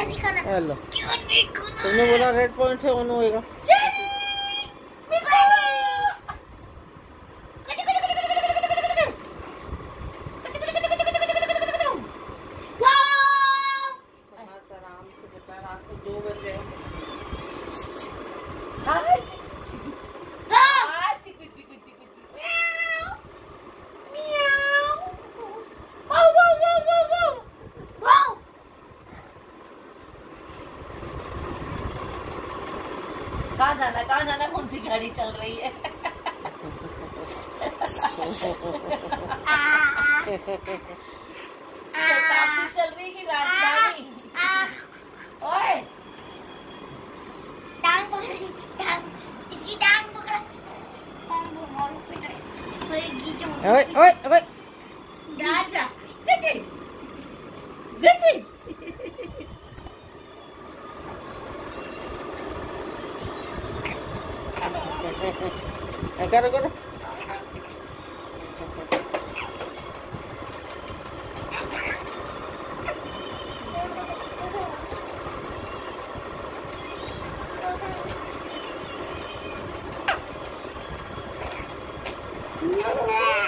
क्या नहीं खाना हेलो तुमने बोला रेड पॉइंट से ऑन होएगा दो बजे कहाँ जाना कहाँ जाना कौन सी गाड़ी चल रही है? शताब्दी चल रही है कि राजधानी? ओए! टांग पकड़ी टांग। इसकी टांग पकड़ा। टांग वो मारो पे चढ़े होएगी जो ओए ओए ओए। गाजा गची Agarra, corre. Yeah.